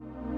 you